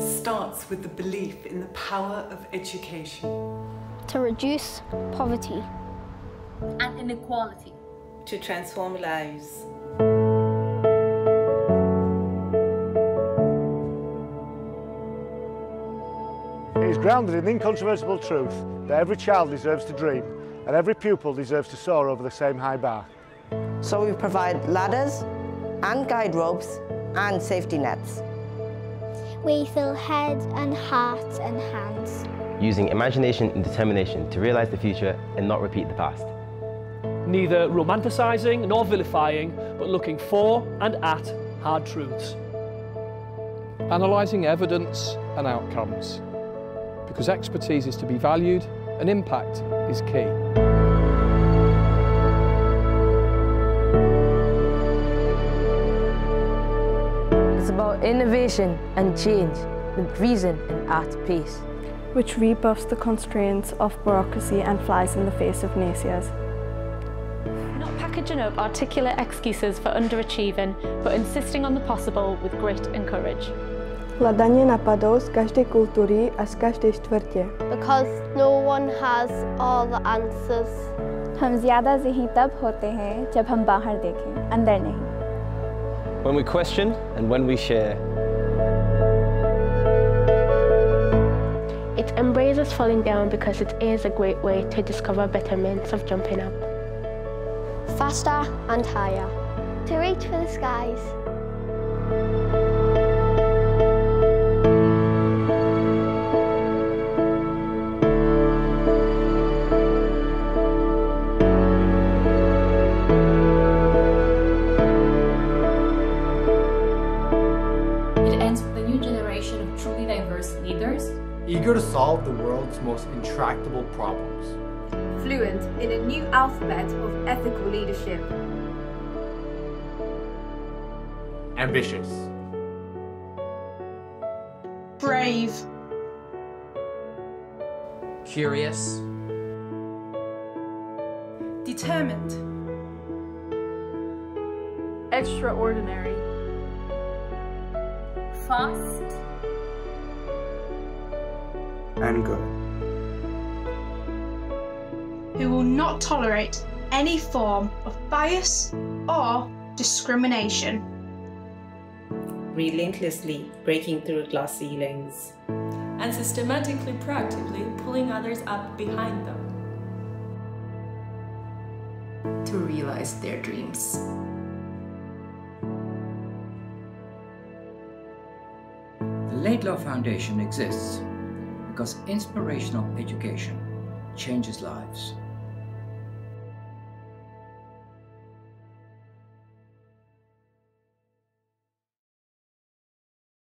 starts with the belief in the power of education. To reduce poverty and inequality. To transform lives. It is grounded in the incontrovertible truth that every child deserves to dream and every pupil deserves to soar over the same high bar. So we provide ladders and guide ropes and safety nets. We fill head and heart and hands. Using imagination and determination to realise the future and not repeat the past. Neither romanticising nor vilifying, but looking for and at hard truths. Analysing evidence and outcomes. Because expertise is to be valued and impact is key. It's about innovation and change with reason and at peace. Which rebuffs the constraints of bureaucracy and flies in the face of naysayers. Not packaging up articulate excuses for underachieving, but insisting on the possible with grit and courage. Hledání napadů z každé kultury a z každé čtvrtě. Because no one has all the answers. हम ज़्यादा ज़ही तब होते हैं जब हम बाहर देखें, अंदर नहीं. when we question and when we share. It embraces falling down because it is a great way to discover better means of jumping up. Faster and higher. To reach for the skies. Eager to solve the world's most intractable problems. Fluent in a new alphabet of ethical leadership. Ambitious. Brave. Curious. Determined. Extraordinary. Fast and good. Who will not tolerate any form of bias or discrimination. Relentlessly breaking through glass ceilings. And systematically, proactively pulling others up behind them. To realize their dreams. Laidlaw Foundation exists because inspirational education changes lives.